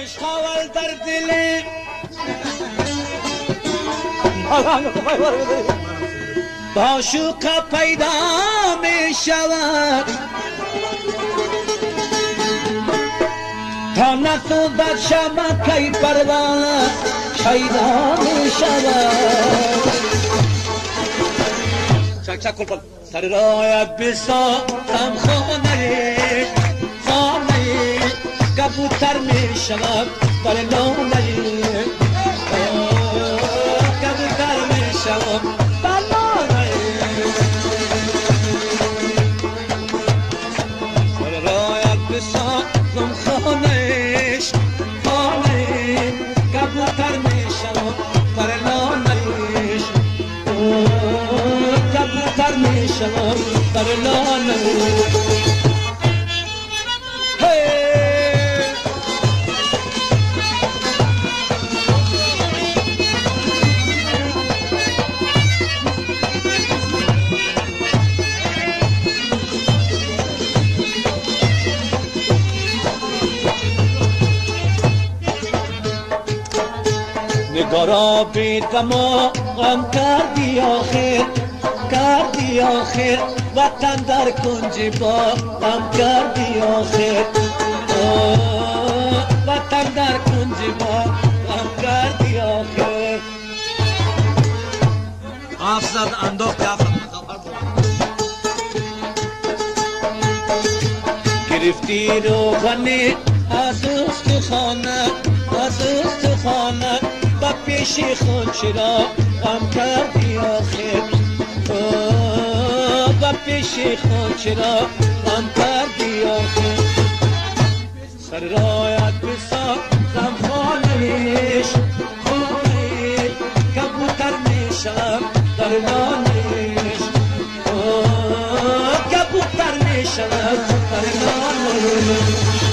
Eşkaval derdili. Allah'ım kapay var mı? Başı kapayda meşalar. Tanaklı bakşama kay parvala Kayda meşalar. Çak çak kulpan. Sarıya bisa tam khonari. شود در می شود در می می شود در لانه نگارا بی غما غم کردی آخر کردی آخر. وطن در کنج با غم کردی آخر. وطن در کنج با غم کردی آخر. افزد انداخت افزد گرفتی روغنی از استخانه از استخانه پیش خود چرا غم کردی آخر و پیش خود چرا غم کردی آخر سر رایت بسا غم خانهش خانه کبوتر میشم در لانش آه، کبوتر میشم در لانش